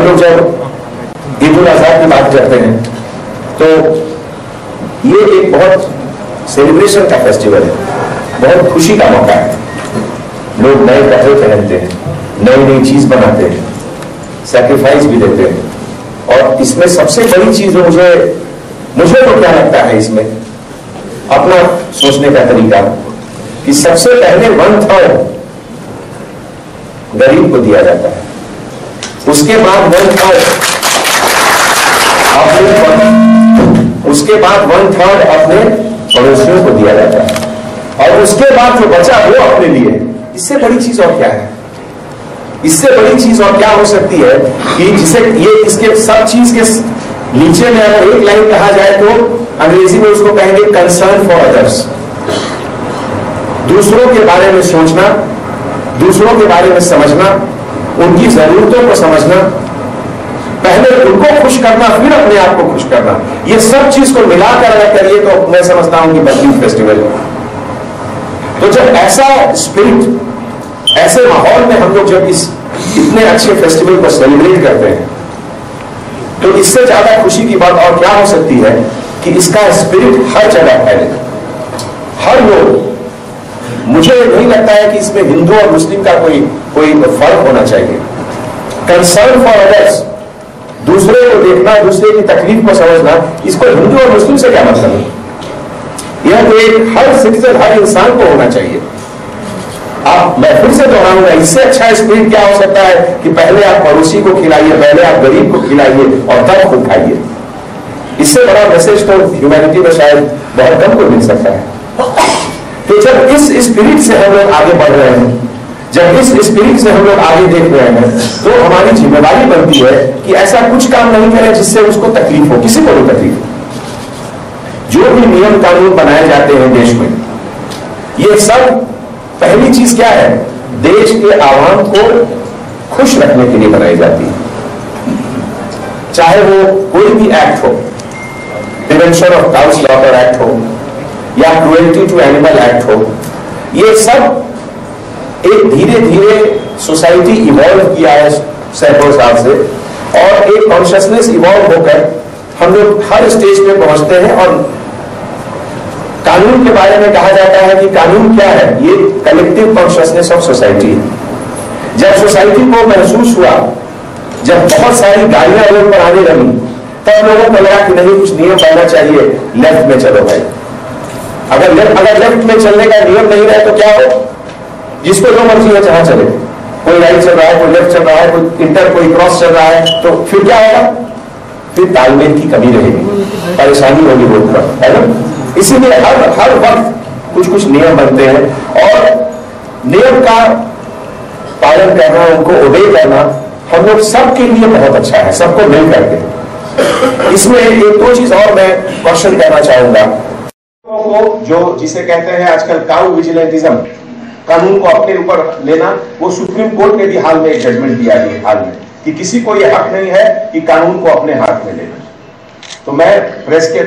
हम लोग जब ईद उल अजहा की बात करते हैं तो ये एक बहुत सेलिब्रेशन का फेस्टिवल है। बहुत खुशी का मौका है। लोग नए कपड़े पहनते हैं, नई नई चीज़ बनाते हैं सेक्रीफाइस भी देते हैं। और इसमें सबसे बड़ी चीज़ मुझे मुझे तो क्या लगता है इसमें? अपना सोचने का तरीका। कि सबसे पहले वन थर्ड गरीब को दिया जाता है। उसके बाद वन थर्ड अपने उसके बाद वन थर्ड अपने पड़ोसियों को दिया जाता है। और उसके बाद जो बचा वो अपने लिए। इससे बड़ी चीज़ और क्या है? इससे बड़ी चीज़ और क्या हो सकती है कि जिसे ये इसके सब चीज़ के नीचे में अगर एक लाइन कहा जाए तो अंग्रेज़ी में उसको कहेंगे कंसर्न फॉर अदर्स दूसरों के बारे में सोचना, दूसरों के बारे में समझना उनकी जरूरतों को समझना, पहले उनको खुश करना, फिर अपने आप को खुश करना। ये सब चीज़ को मिलाकर अगर करिए तो मैं समझता हूँ कि बकरीद फेस्टिवल तो जब ऐसा स्पिरिट ऐसे माहौल में हम लोग जब इस, इतने अच्छे फेस्टिवल को सेलिब्रेट करते हैं तो इससे ज़्यादा खुशी की बात और क्या हो सकती है कि इसका स्पिरिट हर जगह फैले। हर लोग मुझे नहीं लगता है कि इसमें हिंदू और मुस्लिम का कोई कोई फ़र्क होना चाहिए। कंसर्न फॉर अदर्स दूसरे को देखना, दूसरे की तकलीफ़ को समझना, इसको हिंदू और मुस्लिम से क्या मतलब है? यह तो एक हर सिटीजन हर इंसान को होना चाहिए। आप मैं फिर से दोहराऊँगा, इससे अच्छा स्पिरिट क्या हो सकता है कि पहले आप पड़ोसी को खिलाइए, पहले आप गरीब को खिलाइए और तब खुद खाइए। इससे बड़ा मैसेज तो ह्यूमैनिटी में शायद बहुत कम को मिल सकता है। जब इस स्पिरिट से हम लोग आगे बढ़ रहे हैं, जब इस स्पिरिट से हम लोग आगे देख रहे हैं तो हमारी ज़िम्मेदारी बनती है कि ऐसा कुछ काम नहीं करें जिससे उसको तकलीफ़ हो, किसी को भी तकलीफ़ हो। जो भी नियम कानून बनाए जाते हैं देश में, ये सब पहली चीज़ क्या है? देश के आवाम को खुश रखने के लिए बनाई जाती है। चाहे वो कोई भी एक्ट हो prevention of cow slaughter act हो या क्रुएल्टी टू एनिमल एक्ट हो ये सब एक धीरे धीरे सोसाइटी इवॉल्व किया है सैकड़ों साल से और एक कॉन्शियसनेस इवॉल्व होकर हम लोग हर स्टेज पे पहुँचते हैं और कानून के बारे में कहा जाता है कि कानून क्या है? ये कलेक्टिव कॉन्शियसनेस ऑफ़ सोसाइटी है। जब सोसाइटी को महसूस हुआ, जब बहुत सारी गाड़ियाँ रोड पर आने लगी, तब लोगों को लगा कि नहीं, कुछ नियम बनना चाहिए। लेफ़्ट में चलो भाई। अगर लेफ़्ट अगर लेफ़्ट में चलने का नियम नहीं रहे तो क्या हो? जिसको जो मर्ज़ी है, जहाँ चले। कोई राइट चल रहा है, कोई लेफ़्ट चल रहा है, कोई इंटर कोई क्रॉस चल रहा है तो फिर क्या होगा? फिर तालमेल की कमी रहेगी। परेशानी होगी रोड पर है ना? इसीलिए हर हर वक्त कुछ कुछ नियम बनते हैं और नियम का पालन करना, उनको ओबे करना हम लोग सबके लिए बहुत अच्छा है, सबको मिल करके इसमें एक दो चीज़ और मैं क्वेश्चन करना चाहूँगा। को जो जिसे कहते हैं आजकल काउ विजिलेंटिज्म कानून को अपने ऊपर लेना, वो सुप्रीम कोर्ट ने भी हाल में एक जजमेंट दिया है हाल में, कि किसी को यह हक नहीं है कि कानून को अपने हाथ में लेना। तो मैं प्रेस के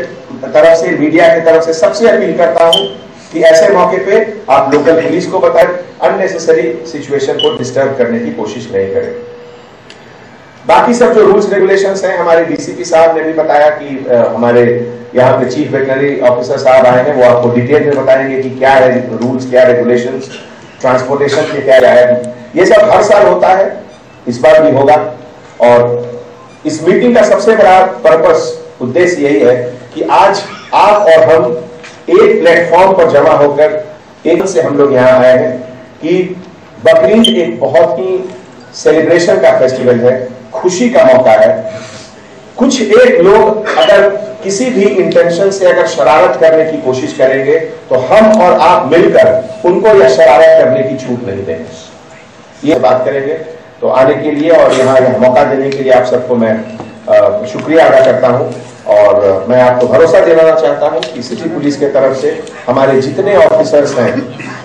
तरफ़ से, मीडिया की तरफ़ से सबसे अपील करता हूँ कि ऐसे मौके पे आप लोकल पुलिस को बताएँ अननेसेसरी सिचुएशन को डिस्टर्ब करने की कोशिश नहीं करें। बाकी सब जो रूल्स रेगुलेशंस हैं, हमारे डीसीपी साहब ने भी बताया कि हमारे यहाँ पे चीफ वेटनरी ऑफिसर साहब आए हैं, वो आपको डिटेल में बताएँगे कि क्या है रूल्स क्या रेगुलेशंस ट्रांसपोर्टेशन के क्या है। ये सब हर साल होता है, इस बार भी होगा। और इस मीटिंग का सबसे बड़ा पर्पस उद्देश्य यही है कि आज आप और हम एक प्लेटफॉर्म पर जमा होकर एक से हम लोग यहाँ आए हैं कि बकरीद एक बहुत ही सेलिब्रेशन का फेस्टिवल है। खुशी का मौका है। कुछ एक लोग अगर किसी भी इंटेंशन से अगर शरारत करने की कोशिश करेंगे तो हम और आप मिलकर उनको यह शरारत करने की छूट नहीं देंगे। ये बात करेंगे। तो आने के लिए और यहाँ यह मौका देने के लिए आप सबको मैं शुक्रिया अदा करता हूँ। और मैं आपको भरोसा दिलाना चाहता हूँ कि सिटी पुलिस के तरफ़ से हमारे जितने ऑफिसर्स हैं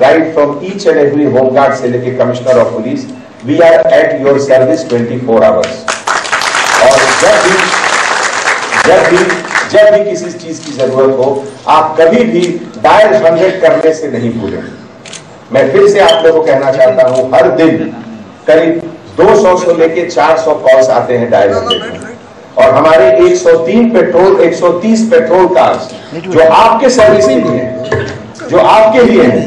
right from each and every home guard से लेके commissioner of police we are at your service 24 hours और जब भी जब भी जब भी किसी चीज़ की ज़रूरत हो, आप कभी भी डायल हंड्रेड करने से नहीं भूलें। मैं फिर से आप लोगों को कहना चाहता हूँ, हर दिन करीब 200 से लेके 400 कॉल्स आते हैं डायल हंड्रेड और हमारे 103 पेट्रोल 130 पेट्रोल कार्स जो आपके सर्विस के लिए हैं, जो आपके लिए है,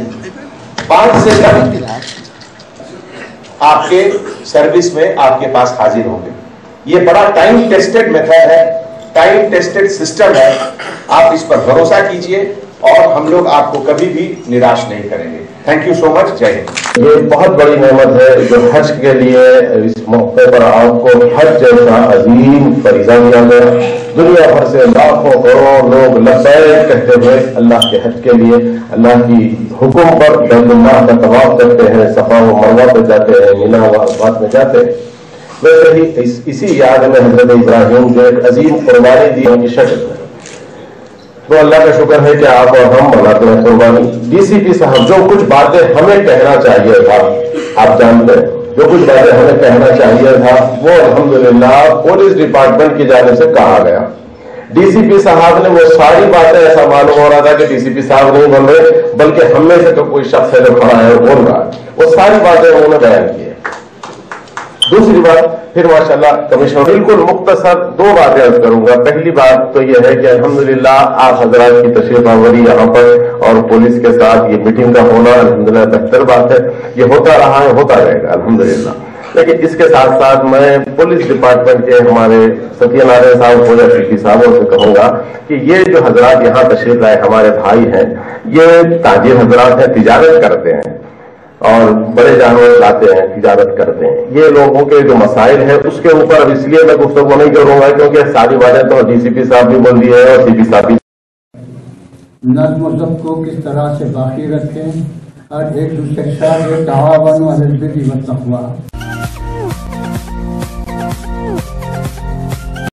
पाँच से दस आपके सर्विस में आपके पास हाजिर होंगे। ये बड़ा टाइम टेस्टेड मेथड है टाइम टेस्टेड सिस्टम है। आप इस पर भरोसा कीजिए और हम लोग आपको कभी भी निराश नहीं करेंगे। थैंक यू सो मच जय हिंद ये बहुत बड़ी नेमत है जो हज के लिए इस मौके पर आपको हज जैसा अजीम फरीजा दिया गया। दुनिया भर से लाखों करोड़ लोग लब्बैक कहते हुए अल्लाह के हज के लिए अल्लाह की हुक्म पर बैतुल्लाह का तवाफ करते हैं सफ़ा व मरवा पे जाते हैं मीना व अरफात में जाते हैं। वैसे ही इस, इसी याद में हज़रत इब्राहिम जो एक अजीम कुर्बानी दी उनकी शक्ल में तो अल्लाह का शुक्र है कि आप और हम मनाते हैं कुर्बानी। डीसीपी साहब, जो कुछ बातें हमें कहना चाहिए था, आप जानते हैं, जो कुछ बातें हमें कहना चाहिए था, वो अलहमदुल्ला पुलिस डिपार्टमेंट की जाने से कहा गया। डीसीपी साहब ने वो सारी बातें ऐसा मालूम हो रहा था कि डीसीपी साहब नहीं बन रहे, बल्कि हमें से तो कोई शख्स है जो खड़ा है बोल रहा है वो सारी बातें उन्होंने बयान की दूसरी बात, फिर माशाल्लाह कमिश्नर, बिल्कुल मुख्तसर दो बातें अर्ज़ करूँगा। पहली बात तो यह है कि अल्हम्दुलिल्लाह आप हजरात की तशरीफ़ आवरी यहाँ पर और पुलिस के साथ ये मीटिंग का होना अल्हम्दुलिल्लाह बेहतर बात है। ये होता रहा है, होता रहेगा, अल्हम्दुलिल्लाह। लेकिन इसके साथ साथ मैं पुलिस डिपार्टमेंट के हमारे सत्यनारायण साहब या पीटी साहबों से कहूँगा कि ये जो हजरात यहाँ तशरीफ़ लाए हमारे भाई हैं, ये ताजिर हजरात हैं, तिजारत करते हैं। और बड़े जानवर लाते हैं, तजारत करते हैं। ये लोगों के जो मसाइल है, उसके ऊपर अब इसलिए मैं गुफ्तगु नहीं करूँगा क्योंकि सारी बातें तो डीसीपी साहब भी बोल दिए है और सीपी साहब भी नज्म जब को किस तरह से बाकी रखें? और एक दूसरे के साथ तकवा।